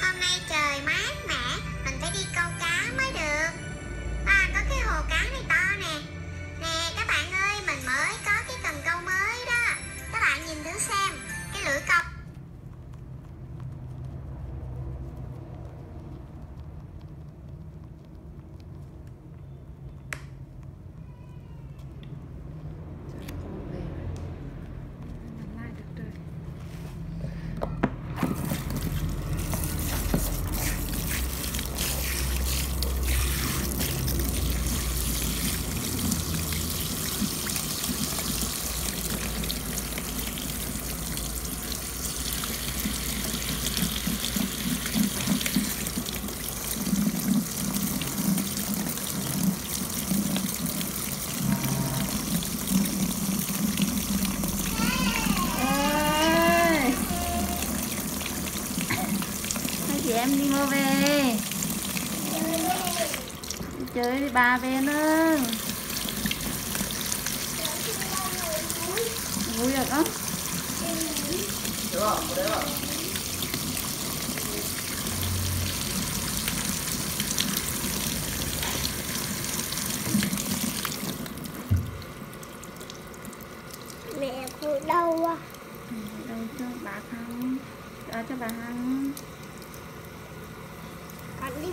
Hôm nay trời mát. Mua về. Đi chơi thì bà về nữa vui rồi con mẹ cô đau à đâu cho bà hằng. Cho cho bà hằng con đi